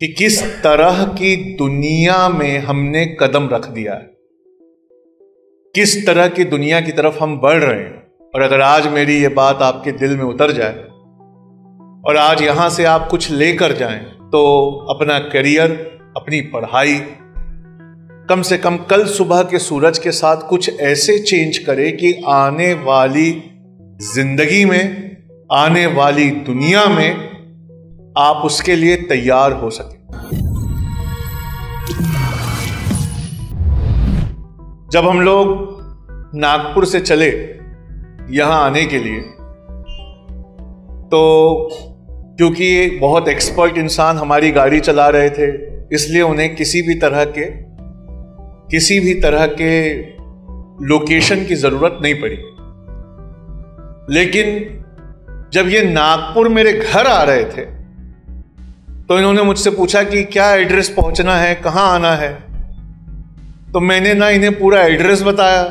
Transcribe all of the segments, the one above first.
कि किस तरह की दुनिया में हमने कदम रख दिया है? किस तरह की दुनिया की तरफ़ हम बढ़ रहे हैं? और अगर आज मेरी ये बात आपके दिल में उतर जाए, और आज यहाँ से आप कुछ लेकर जाएँ तो अपना करियर, अपनी पढ़ाई, कम से कम कल सुबह के सूरज के साथ कुछ ऐसे चेंज करे कि आने वाली ज़िंदगी में, आने वाली दुनिया में आप उसके लिए तैयार हो सके। जब हम लोग नागपुर से चले यहाँ आने के लिए तो क्योंकि बहुत एक्सपर्ट इंसान हमारी गाड़ी चला रहे थे, इसलिए उन्हें किसी भी तरह के, किसी भी तरह के लोकेशन की ज़रूरत नहीं पड़ी। लेकिन जब ये नागपुर मेरे घर आ रहे थे तो इन्होंने मुझसे पूछा कि क्या एड्रेस पहुँचना है, कहाँ आना है? तो मैंने ना इन्हें पूरा एड्रेस बताया,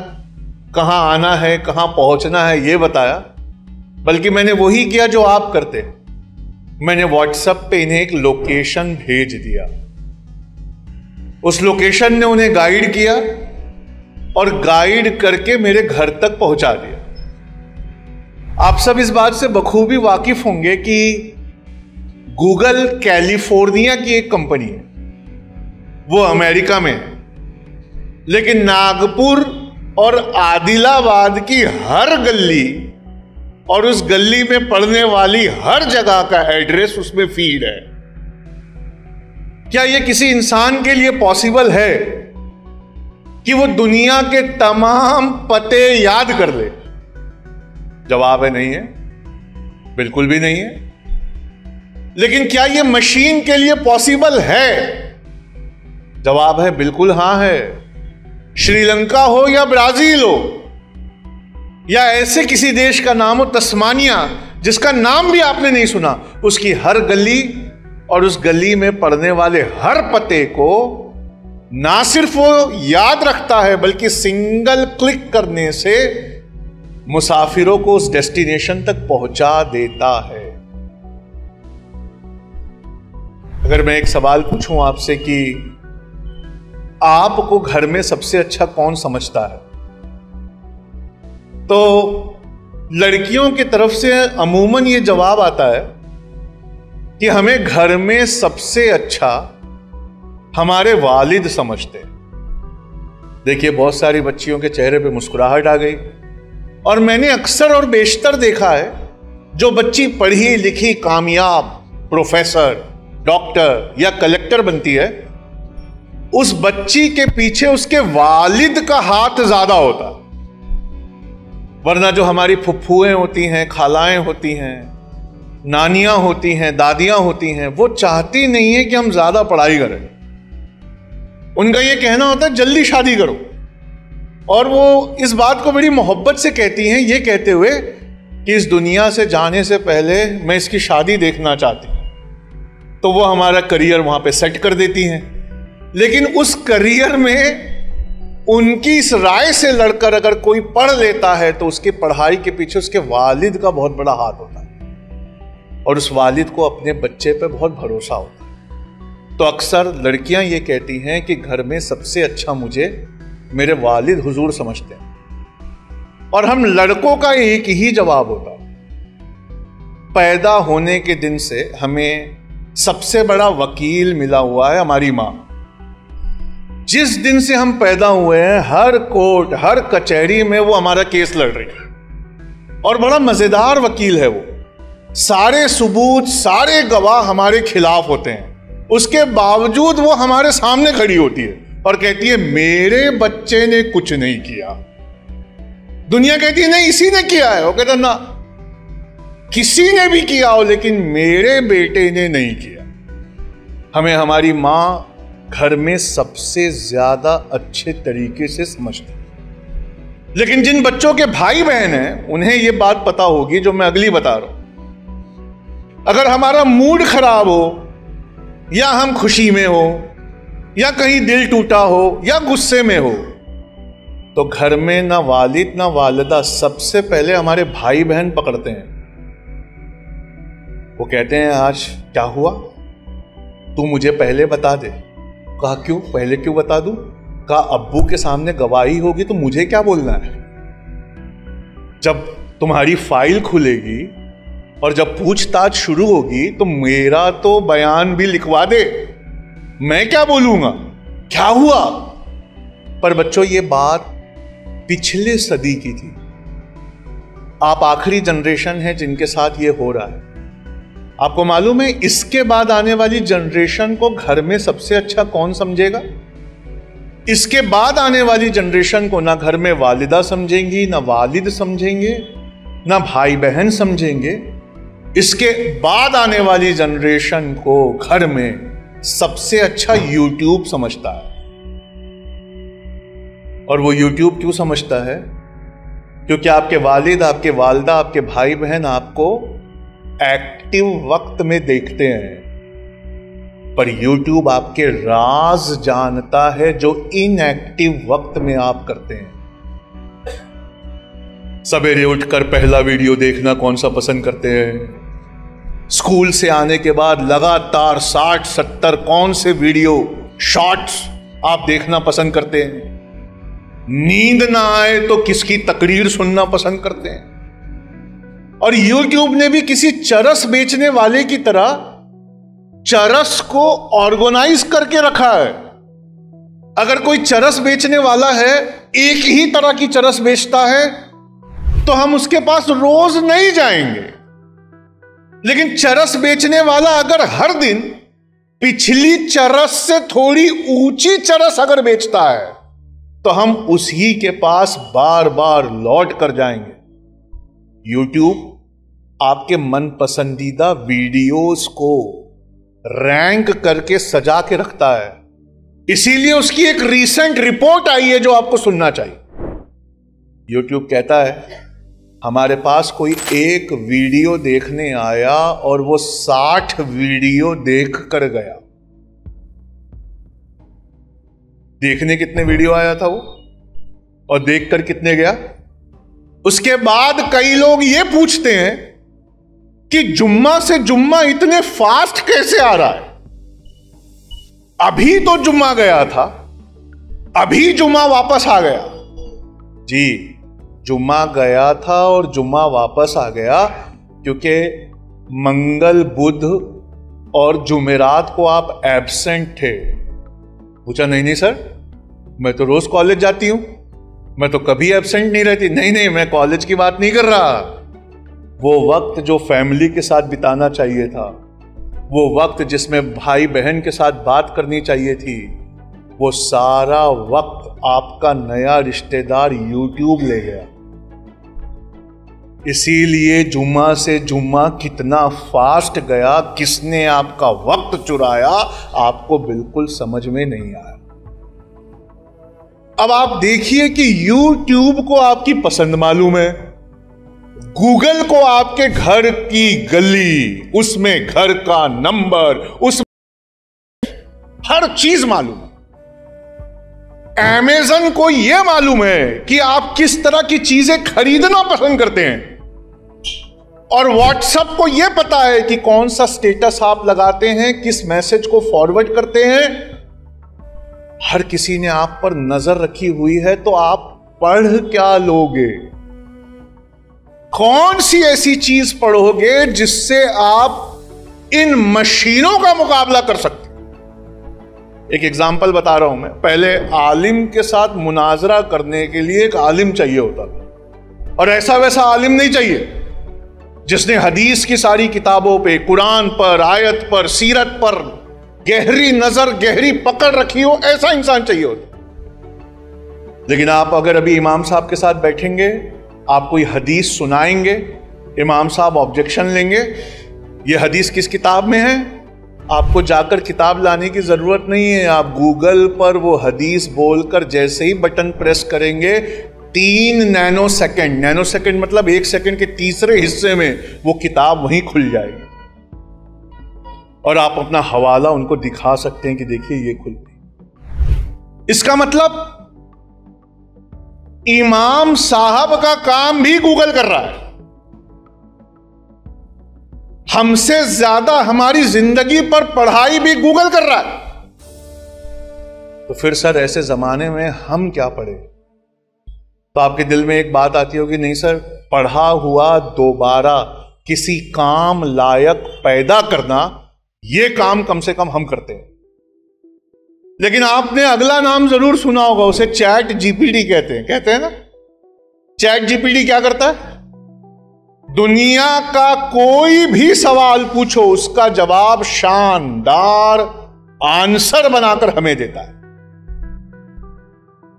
कहाँ आना है, कहाँ पहुँचना है, ये बताया। बल्कि मैंने वही किया जो आप करते। मैंने व्हाट्सएप पे इन्हें एक लोकेशन भेज दिया। उस लोकेशन ने उन्हें गाइड किया और गाइड करके मेरे घर तक पहुँचा दिया। आप सब इस बात से बखूबी वाकिफ होंगे कि गूगल कैलिफ़ोर्निया की एक कंपनी है। वो अमेरिका में। लेकिन नागपुर और आदिलाबाद की हर गली और उस गली में पड़ने वाली हर जगह का एड्रेस उसमें फ़ीड है। क्या यह किसी इंसान के लिए पॉसिबल है कि वो दुनिया के तमाम पते याद कर ले? जवाब है नहीं है। बिल्कुल भी नहीं है। लेकिन क्या यह मशीन के लिए पॉसिबल है? जवाब है, बिल्कुल हाँ है। श्रीलंका हो या ब्राज़ील हो, या ऐसे किसी देश का नाम हो, तस्मानिया, जिसका नाम भी आपने नहीं सुना, उसकी हर गली और उस गली में पड़ने वाले हर पते को ना सिर्फ़ वो याद रखता है, बल्कि सिंगल क्लिक करने से मुसाफिरों को उस डेस्टिनेशन तक पहुँचा देता है। अगर मैं एक सवाल पूछूँ आपसे कि आपको घर में सबसे अच्छा कौन समझता है? तो लड़कियों की तरफ़ से अमूमन ये जवाब आता है कि हमें घर में सबसे अच्छा हमारे वालिद समझते देखिए, बहुत सारी बच्चियों के चेहरे पे मुस्कुराहट आ गई और मैंने अक्सर और बेशतर देखा है, जो बच्ची पढ़ी लिखी कामयाब, प्रोफेसर डॉक्टर या कलेक्टर बनती है, उस बच्ची के पीछे उसके वालिद का हाथ ज़्यादा होता। वरना जो हमारी फुफ्फुएँ होती हैं, खालाएँ होती हैं, नानियाँ होती हैं, दादियाँ होती हैं, वो चाहती नहीं है कि हम ज़्यादा पढ़ाई करें। उनका ये कहना होता है, जल्दी शादी करो। और वो इस बात को बड़ी मोहब्बत से कहती हैं, ये कहते हुए कि इस दुनिया से जाने से पहले मैं इसकी शादी देखना चाहती हूँ। तो वो हमारा करियर वहाँ पे सेट कर देती हैं। लेकिन उस करियर में उनकी इस राय से लड़कर अगर कोई पढ़ लेता है तो उसकी पढ़ाई के पीछे उसके वालिद का बहुत बड़ा हाथ होता है। और उस वालिद को अपने बच्चे पे बहुत भरोसा होता है। तो अक्सर लड़कियाँ ये कहती हैं कि घर में सबसे अच्छा मुझे मेरे वालिद हुजूर समझते हैं। और हम लड़कों का एक ही जवाब होता पैदा होने के दिन से हमें सबसे बड़ा वकील मिला हुआ है हमारी माँ। जिस दिन से हम पैदा हुए हैं, हर कोर्ट, हर कचहरी में वो हमारा केस लड़ रही है। और बड़ा मज़ेदार वकील है वो। सारे सबूत, सारे गवाह हमारे खिलाफ होते हैं। उसके बावजूद वो हमारे सामने खड़ी होती है और कहती है, मेरे बच्चे ने कुछ नहीं किया। दुनिया कहती है, नहीं, इसी ने किया है। वो कहता ना किसी ने भी किया हो, लेकिन मेरे बेटे ने नहीं किया। हमें हमारी माँ घर में सबसे ज़्यादा अच्छे तरीके से समझते लेकिन जिन बच्चों के भाई बहन हैं, उन्हें यह बात पता होगी जो मैं अगली बता रहा हूँ। अगर हमारा मूड खराब हो, या हम खुशी में हो, या कहीं दिल टूटा हो, या गुस्से में हो तो घर में ना वालिद ना वालदा सबसे पहले हमारे भाई बहन पकड़ते हैं। वो कहते हैं, आज क्या हुआ? तू मुझे पहले बता दे। कहा, क्यों? पहले क्यों बता दू? कहा, अब्बू के सामने गवाही होगी तो मुझे क्या बोलना है? जब तुम्हारी फ़ाइल खुलेगी और जब पूछताछ शुरू होगी तो मेरा तो बयान भी लिखवा दे। मैं क्या बोलूँगा? क्या हुआ? पर बच्चों, ये बात पिछले सदी की थी। आप आखिरी जनरेशन है जिनके साथ ये हो रहा है। आपको मालूम है इसके बाद आने वाली जनरेशन को घर में सबसे अच्छा कौन समझेगा? इसके बाद आने वाली जनरेशन को ना घर में वालिदा समझेंगी, ना वालिद समझेंगे, ना भाई बहन समझेंगे। इसके बाद आने वाली जनरेशन को घर में सबसे अच्छा यूट्यूब समझता है। और वो यूट्यूब क्यों समझता है? क्योंकि आपके वालिद, आपके वालदा, आपके भाई बहन आपको एक्टिव वक्त में देखते हैं। पर यूट्यूब आपके राज जानता है जो इनएक्टिव वक्त में आप करते हैं। सवेरे उठकर पहला वीडियो देखना कौन सा पसंद करते हैं? स्कूल से आने के बाद लगातार साठ, सत्तर, कौन से वीडियो, शॉर्ट्स आप देखना पसंद करते हैं? नींद ना आए तो किसकी तकरीर सुनना पसंद करते हैं? और YouTube ने भी किसी चरस बेचने वाले की तरह चरस को ऑर्गेनाइज करके रखा है। अगर कोई चरस बेचने वाला है, एक ही तरह की चरस बेचता है तो हम उसके पास रोज नहीं जाएँगे। लेकिन चरस बेचने वाला अगर हर दिन पिछली चरस से थोड़ी ऊँची चरस अगर बेचता है तो हम उसी के पास बार बार लौट कर जाएँगे। YouTube, आपके मन पसंदीदा वीडियोस को रैंक करके सजा के रखता है। इसीलिए उसकी एक रीसेंट रिपोर्ट आई है जो आपको सुनना चाहिए। YouTube कहता है, हमारे पास कोई एक वीडियो देखने आया और वो साठ वीडियो देख कर गया। देखने कितने वीडियो आया था वो? और देखकर कितने गया? उसके बाद कई लोग ये पूछते हैं कि जुम्मा से जुम्मा इतने फास्ट कैसे आ रहा है? अभी तो जुम्मा गया था, अभी जुम्मा वापस आ गया। जी, जुम्मा गया था और जुम्मा वापस आ गया क्योंकि मंगल, बुध और जुमेरात को आप एबसेंट थे। पूछा, नहीं नहीं, सर, मैं तो रोज कॉलेज जाती हूँ। मैं तो कभी एबसेंट नहीं रहती। नहीं नहीं, मैं कॉलेज की बात नहीं कर रहा। वो वक्त जो फैमिली के साथ बिताना चाहिए था, वो वक्त जिसमें भाई बहन के साथ बात करनी चाहिए थी, वो सारा वक्त आपका नया रिश्तेदार यूट्यूब ले गया। इसीलिए जुम्मा से जुम्मा कितना फास्ट गया, किसने आपका वक्त चुराया, आपको बिल्कुल समझ में नहीं आया। अब आप देखिए कि YouTube को आपकी पसंद मालूम है। गूगल को आपके घर की गली, उसमें घर का नंबर, उस हर चीज़ मालूम है। को यह मालूम है कि आप किस तरह की चीज़ें खरीदना पसंद करते हैं। और व्हाट्सएप को यह पता है कि कौन सा स्टेटस आप लगाते हैं, किस मैसेज को फॉरवर्ड करते हैं। हर किसी ने आप पर नज़र रखी हुई है तो आप पढ़ क्या लोगे? कौन सी ऐसी चीज़ पढ़ोगे जिससे आप इन मशीनों का मुकाबला कर सकते एक एग्ज़ाम्पल बता रहा हूँ मैं। पहले आलिम के साथ मुनाजरा करने के लिए एक आलिम चाहिए होता था। और ऐसा वैसा आलिम नहीं चाहिए, जिसने हदीस की सारी किताबों पे, कुरान पर, आयत पर, सीरत पर गहरी नज़र, गहरी पकड़ रखी हो, ऐसा इंसान चाहिए होता। लेकिन आप अगर अभी इमाम साहब के साथ बैठेंगे, आप कोई हदीस सुनाएँगे, इमाम साहब ऑब्जेक्शन लेंगे, ये हदीस किस किताब में है? आपको जाकर किताब लाने की ज़रूरत नहीं है। आप गूगल पर वो हदीस बोलकर जैसे ही बटन प्रेस करेंगे, तीन नैनो सेकंड नैनो सेकंड मतलब एक सेकंड के तीसरे हिस्से में वो किताब वहीं खुल जाएगी। और आप अपना हवाला उनको दिखा सकते हैं कि देखिए, ये खुलती इसका मतलब इमाम साहब का काम भी गूगल कर रहा है। हमसे ज़्यादा हमारी ज़िंदगी पर पढ़ाई भी गूगल कर रहा है। तो फिर सर, ऐसे जमाने में हम क्या पढ़े? तो आपके दिल में एक बात आती होगी, नहीं सर, पढ़ा हुआ दोबारा किसी काम लायक पैदा करना यह काम कम से कम हम करते हैं। लेकिन आपने अगला नाम ज़रूर सुना होगा, उसे चैट जीपीडी कहते हैं। कहते हैं ना? चैट जीपीडी क्या करता है? दुनिया का कोई भी सवाल पूछो, उसका जवाब शानदार आंसर बनाकर हमें देता है।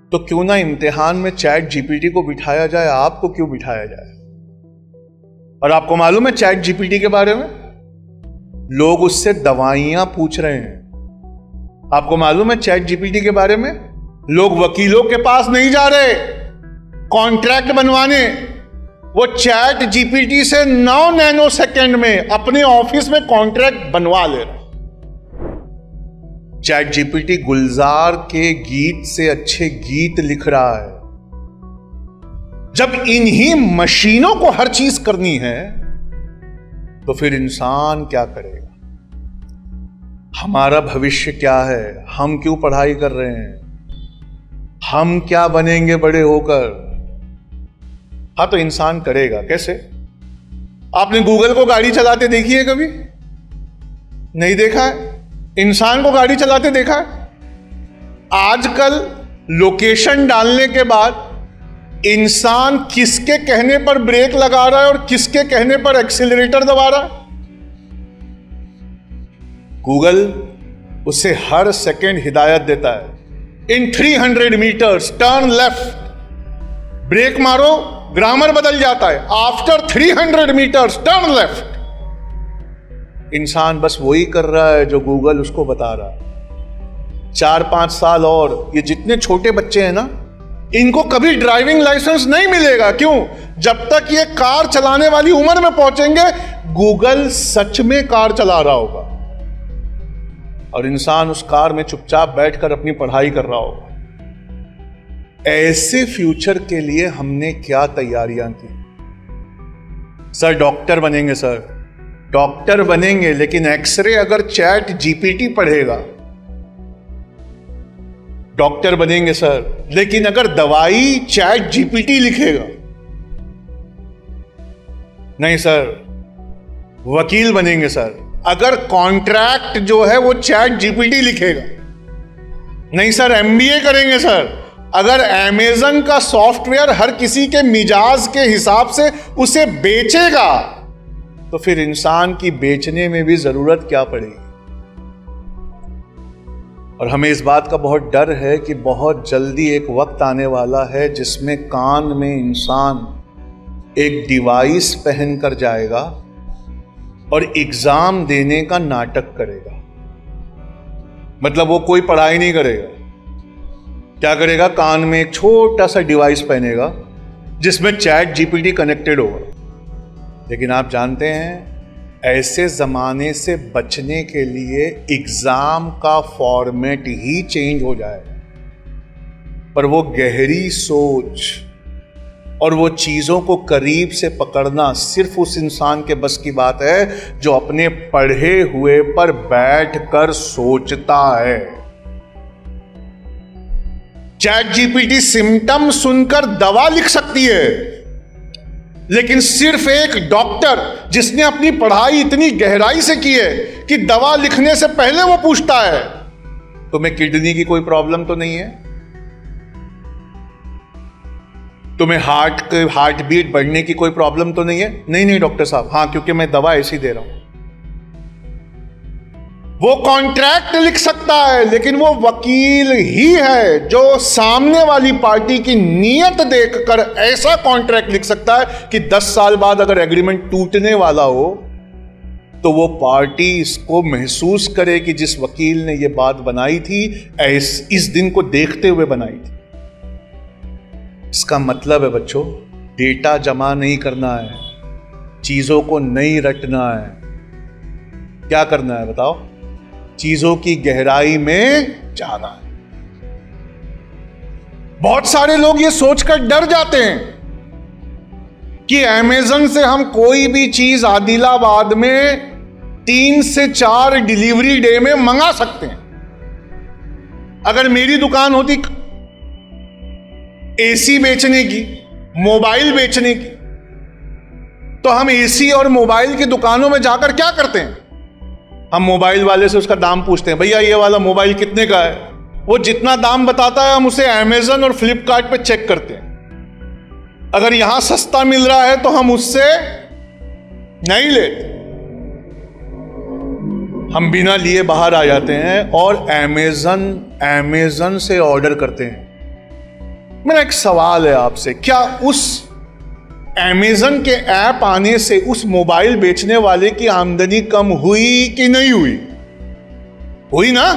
तो क्यों ना इम्तिहान में चैट जीपीटी को बिठाया जाए? आपको क्यों बिठाया जाए? और आपको मालूम है चैट जीपीटी के बारे में? लोग उससे दवाइयाँ पूछ रहे हैं। आपको मालूम है चैट जीपीटी के बारे में? लोग वकीलों के पास नहीं जा रहे। कॉन्ट्रैक्ट बनवाने। वो चैट जीपीटी से नौ नैनो सेकेंड में अपने ऑफ़िस में कॉन्ट्रैक्ट बनवा ले रहे चैट जीपीटी गुलजार के गीत से अच्छे गीत लिख रहा है। जब इन्हीं मशीनों को हर चीज़ करनी है तो फिर इंसान क्या करेगा? हमारा भविष्य क्या है? हम क्यों पढ़ाई कर रहे हैं? हम क्या बनेंगे बड़े होकर? हाँ तो इंसान करेगा, कैसे? आपने गूगल को गाड़ी चलाते देखी है कभी? नहीं देखा है? इंसान को गाड़ी चलाते देखा है? आजकल लोकेशन डालने के बाद इंसान किसके कहने पर ब्रेक लगा रहा है और किसके कहने पर एक्सिलरेटर दबा रहा है? गूगल उसे हर सेकेंड हिदायत देता है। In 300 metres turn left brake मारो ग्रामर बदल जाता है। आफ्टर 300 मीटर्स टर्न लेफ़्ट इंसान बस वही कर रहा है जो गूगल उसको बता रहा है। चार पाँच साल और, ये जितने छोटे बच्चे हैं ना, इनको कभी ड्राइविंग लाइसेंस नहीं मिलेगा। क्यों? जब तक ये कार चलाने वाली उम्र में पहुँचेंगे, गूगल सच में कार चला रहा होगा। और इंसान उस कार में चुपचाप बैठकर अपनी पढ़ाई कर रहा होगा ऐसे फ्यूचर के लिए हमने क्या तैयारियाँ की? सर, डॉक्टर बनेंगे, सर। डॉक्टर बनेंगे, लेकिन एक्सरे अगर चैट जीपीटी पढ़ेगा। डॉक्टर बनेंगे, सर। लेकिन अगर दवाई चैट जीपीटी लिखेगा। नहीं, सर। वकील बनेंगे, सर। अगर कॉन्ट्रैक्ट जो है वो चैट जीपीटी लिखेगा। नहीं सर एमबीए करेंगे सर। अगर अमेजन का सॉफ्टवेयर हर किसी के मिजाज के हिसाब से उसे बेचेगा तो फिर इंसान की बेचने में भी ज़रूरत क्या पड़ेगी? और हमें इस बात का बहुत डर है कि बहुत जल्दी एक वक्त आने वाला है जिसमें कान में इंसान एक डिवाइस पहन कर जाएगा। और एग्ज़ाम देने का नाटक करेगा। मतलब वो कोई पढ़ाई नहीं करेगा। क्या करेगा? कान में एक छोटा सा डिवाइस पहनेगा, जिसमें चैट जीपीटी कनेक्टेड होगा। लेकिन आप जानते हैं, ऐसे ज़माने से बचने के लिए एग्ज़ाम का फॉर्मेट ही चेंज हो जाए। पर वो गहरी सोच और वो चीज़ों को करीब से पकड़ना सिर्फ़ उस इंसान के बस की बात है, जो अपने पढ़े हुए पर बैठ कर सोचता है। चैट जीपीटी सिम्टम सुनकर दवा लिख सकती है, लेकिन सिर्फ़ एक डॉक्टर जिसने अपनी पढ़ाई इतनी गहराई से की है कि दवा लिखने से पहले वो पूछता है, तुम्हें किडनी की कोई प्रॉब्लम तो नहीं है? तुम्हें हार्ट हार्ट बीट बढ़ने की कोई प्रॉब्लम तो नहीं है? नहीं नहीं डॉक्टर साहब। हाँ क्योंकि मैं दवा ऐसी दे रहा हूँ। वो कॉन्ट्रैक्ट लिख सकता है लेकिन वो वकील ही है जो सामने वाली पार्टी की नीयत देखकर ऐसा कॉन्ट्रैक्ट लिख सकता है कि 10 साल बाद अगर एग्रीमेंट टूटने वाला हो तो वो पार्टी इसको महसूस करे कि जिस वकील ने ये बात बनाई थी इस, इस दिन को देखते हुए बनाई थी। इसका मतलब है बच्चों, डेटा जमा नहीं करना है, चीज़ों को नहीं रटना है। क्या करना है बताओ? चीज़ों की गहराई में जाना है। बहुत सारे लोग ये सोचकर डर जाते हैं कि अमेजन से हम कोई भी चीज़ आदिलाबाद में तीन से चार डिलीवरी डे में मंगा सकते हैं। अगर मेरी दुकान होती एसी बेचने की, मोबाइल बेचने की। तो हम एसी और मोबाइल की दुकानों में जाकर क्या करते हैं? हम मोबाइल वाले से उसका दाम पूछते हैं, भैया, ये वाला मोबाइल कितने का है? वो जितना दाम बताता है, हम उसे अमेजन और फ्लिपकार्ट पे चेक करते हैं। अगर यहाँ सस्ता मिल रहा है तो हम उससे नहीं लेते। हम बिना लिए बाहर आ जाते हैं और अमेजन अमेजन से ऑर्डर करते हैं। मेरा एक सवाल है आपसे। क्या उस अमेजन के ऐप आने से उस मोबाइल बेचने वाले की आमदनी कम हुई कि नहीं हुई? हुई ना?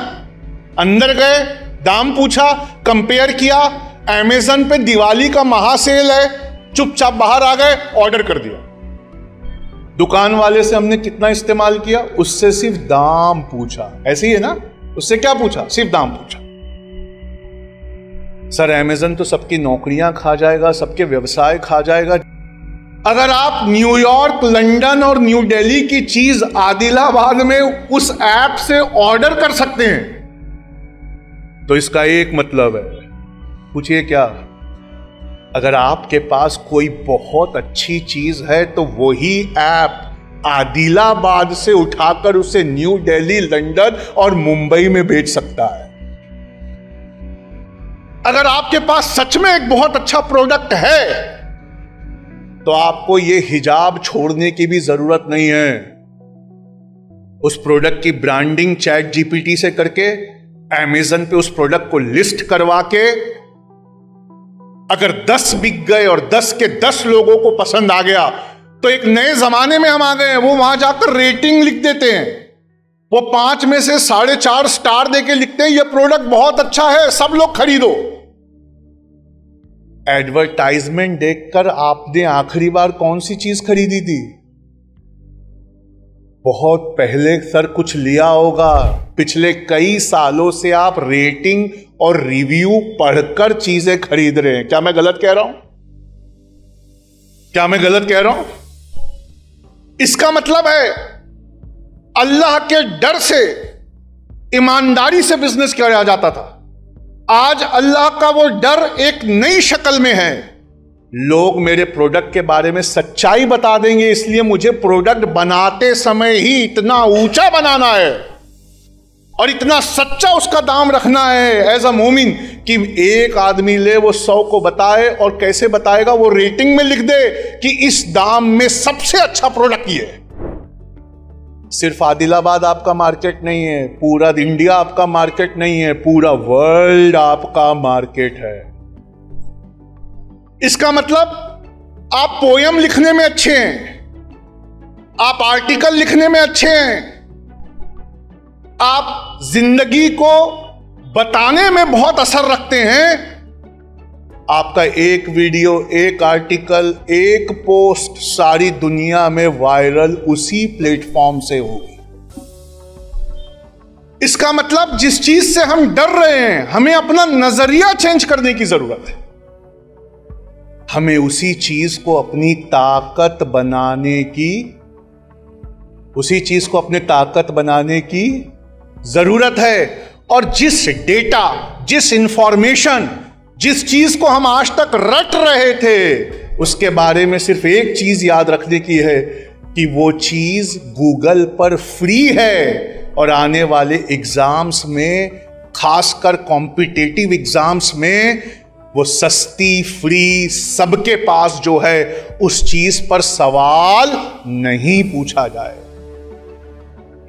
अंदर गए, दाम पूछा कंपेयर किया अमेजन पे दिवाली का महासेल है, चुपचाप बाहर आ गए ऑर्डर कर दिया। दुकान वाले से हमने कितना इस्तेमाल किया? उससे सिर्फ़ दाम पूछा। ऐसे ही है ना? उससे क्या पूछा? सिर्फ़ दाम पूछा। सर अमेजन तो सबकी नौकरियाँ खा जाएगा, सबके व्यवसाय खा जाएगा। अगर आप न्यूयॉर्क लंदन और न्यू दिल्ली की चीज़ आदिलाबाद में उस ऐप से ऑर्डर कर सकते हैं तो इसका एक मतलब है। पूछिए क्या? अगर आपके पास कोई बहुत अच्छी चीज़ है तो वही ऐप आदिलाबाद से उठाकर उसे न्यू दिल्ली लंदन और मुंबई में बेच सकता है। अगर आपके पास सच में एक बहुत अच्छा प्रोडक्ट है तो आपको यह हिजाब छोड़ने की भी ज़रूरत नहीं है। उस प्रोडक्ट की ब्रांडिंग चैट जीपीटी से करके एमेजन पे उस प्रोडक्ट को लिस्ट करवा के, अगर दस बिक गए और दस के दस लोगों को पसंद आ गया तो एक नए जमाने में हम आ गए हैं। वो वहाँ जाकर रेटिंग लिख देते हैं। वो पाँच में से साढ़े चार स्टार देके लिखते हैं, ये प्रोडक्ट बहुत अच्छा है, सब लोग खरीदो। एडवर्टाइजमेंट देखकर आपने आखिरी बार कौन सी चीज़ खरीदी थी? बहुत पहले सर कुछ लिया होगा। पिछले कई सालों से आप रेटिंग और रिव्यू पढ़कर चीज़ें खरीद रहे हैं। क्या मैं गलत कह रहा हूँ? क्या मैं गलत कह रहा हूँ? इसका मतलब है, अल्लाह के डर से, ईमानदारी से बिज़नेस किया जाता था। आज अल्लाह का वो डर एक नई शक्ल में है। लोग मेरे प्रोडक्ट के बारे में सच्चाई बता देंगे, इसलिए मुझे प्रोडक्ट बनाते समय ही इतना ऊँचा बनाना है और इतना सच्चा उसका दाम रखना है। एज अ मोमिन, कि एक आदमी ले, वो सौ को बताए और कैसे बताएगा, वो रेटिंग में लिख दे कि इस दाम में सबसे अच्छा प्रोडक्ट ये है। सिर्फ़ आदिलाबाद आपका मार्केट नहीं है, पूरा इंडिया आपका मार्केट नहीं है, पूरा वर्ल्ड आपका मार्केट है। इसका मतलब आप पोयम लिखने में अच्छे हैं, आप आर्टिकल लिखने में अच्छे हैं, आप ज़िंदगी को बताने में बहुत असर रखते हैं आपका एक वीडियो, एक आर्टिकल एक पोस्ट सारी दुनिया में वायरल उसी प्लेटफॉर्म से होगी। इसका मतलब जिस चीज़ से हम डर रहे हैं, हमें अपना नज़रिया चेंज करने की ज़रूरत है। हमें उसी चीज़ को अपनी ताकत बनाने की, उसी चीज़ को अपने ताकत बनाने की ज़रूरत है। और जिस डेटा जिस इंफॉर्मेशन जिस चीज़ को हम आज तक रट रहे थे, उसके बारे में सिर्फ़ एक चीज़ याद रखने की है कि वो चीज़ गूगल पर फ्री है और आने वाले एग्ज़ाम्स में, खासकर कॉम्पिटेटिव एग्ज़ाम्स में, वो सस्ती, फ्री, सबके पास जो है, उस चीज़ पर सवाल नहीं पूछा जाए।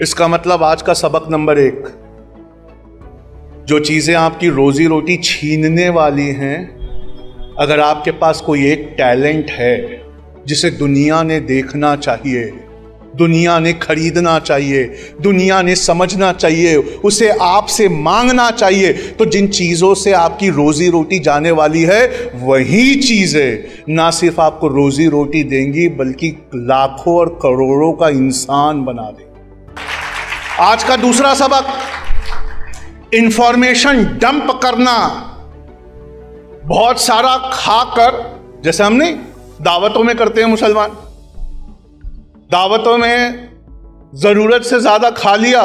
इसका मतलब आज का सबक नंबर एक जो चीज़ें आपकी रोज़ी रोटी छीनने वाली हैं, अगर आपके पास कोई एक टैलेंट है, जिसे दुनिया ने देखना चाहिए, दुनिया ने खरीदना चाहिए, दुनिया ने समझना चाहिए, उसे आपसे मांगना चाहिए तो जिन चीज़ों से आपकी रोज़ी रोटी जाने वाली है, वही चीज़ें ना सिर्फ़ आपको रोज़ी रोटी देंगी, बल्कि लाखों और करोड़ों का इंसान बना देंगी। आज का दूसरा सबक इंफॉर्मेशन डंप करना। बहुत सारा खाकर, जैसे हमने दावतों में करते हैं मुसलमान, दावतों में ज़रूरत से ज़्यादा खा लिया,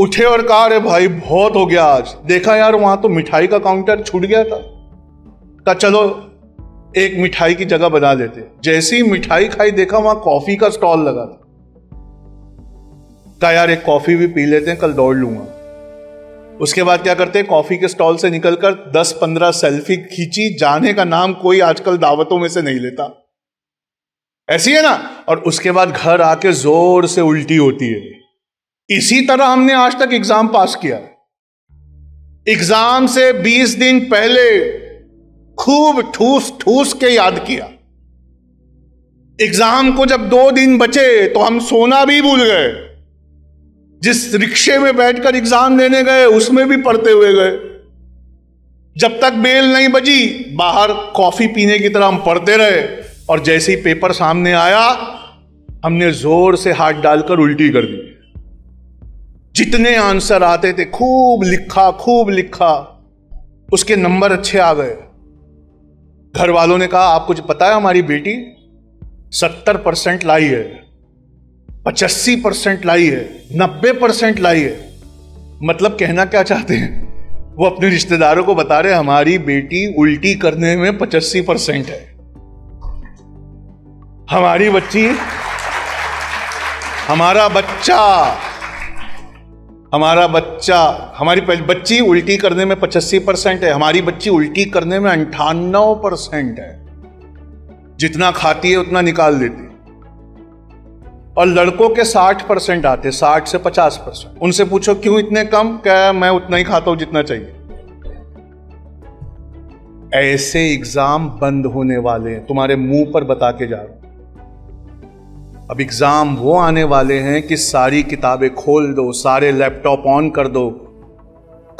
उठे और कहा, अरे भाई, बहुत हो गया आज। देखा यार, वहाँ तो मिठाई का काउंटर छूट गया था। का चलो, एक मिठाई की जगह बना देते जैसी मिठाई खाई, देखा, वहाँ कॉफ़ी का स्टॉल लगा था। कहा, यार, एक कॉफ़ी भी पी लेते हैं, कल दौड़ लूँगा। उसके बाद क्या करते हैं? कॉफ़ी के स्टॉल से निकलकर 10-15 सेल्फी खींची। जाने का नाम कोई आजकल दावतों में से नहीं लेता। ऐसी है ना? और उसके बाद घर आके ज़ोर से उल्टी होती है। इसी तरह हमने आज तक एग्ज़ाम पास किया। एग्ज़ाम से 20 दिन पहले खूब ठूस ठूस के याद किया। एग्ज़ाम को जब दो दिन बचे तो हम सोना भी भूल गए। जिस रिक्शे में बैठकर एग्ज़ाम देने गए, उसमें भी पढ़ते हुए गए। जब तक बेल नहीं बजी, बाहर कॉफ़ी पीने की तरह हम पढ़ते रहे और जैसे ही पेपर सामने आया, हमने ज़ोर से हाथ डालकर उल्टी कर दी। जितने आंसर आते थे, खूब लिखा खूब लिखा, उसके नंबर अच्छे आ गए। घर वालों ने कहा, आपको पता है हमारी बेटी, सत्तर परसेंट लाई है। पचासी परसेंट लाई है, नब्बे परसेंट लाई है। मतलब कहना क्या चाहते हैं? वो अपने रिश्तेदारों को बता रहे हमारी बेटी उल्टी करने में पचासी परसेंट है। हमारी बच्ची, हमारा बच्चा हमारा बच्चा, हमारी बच्ची उल्टी करने में पचासी परसेंट है, हमारी बच्ची उल्टी करने में अंठानवे परसेंट है। जितना खाती है, उतना निकाल देती और लड़कों के 60 परसेंट आते 60 से 50 परसेंट। उनसे पूछो, क्यों इतने कम? क्या मैं उतना ही खाता हूँ जितना चाहिए। ऐसे एग्ज़ाम बंद होने वाले हैं। तुम्हारे मुँह पर बता के जा रहा अब एग्ज़ाम वो आने वाले हैं कि सारी किताबें खोल दो, सारे लैपटॉप ऑन कर दो।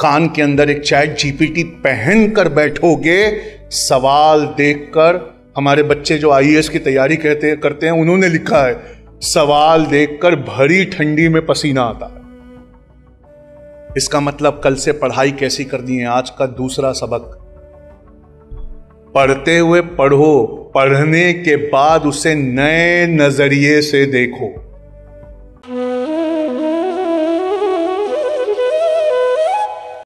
कान के अंदर एक चैट जीपीटी पहन कर बैठोगे, सवाल देखकर हमारे बच्चे जो आईएएस की तैयारी करते हैं, उन्होंने लिखा है सवाल देखकर भरी ठंडी में पसीना आता है। इसका मतलब कल से पढ़ाई कैसी करनी है? आज का दूसरा सबक। पढ़ते हुए पढ़ो, पढ़ने के बाद उसे नए नज़रिए से देखो।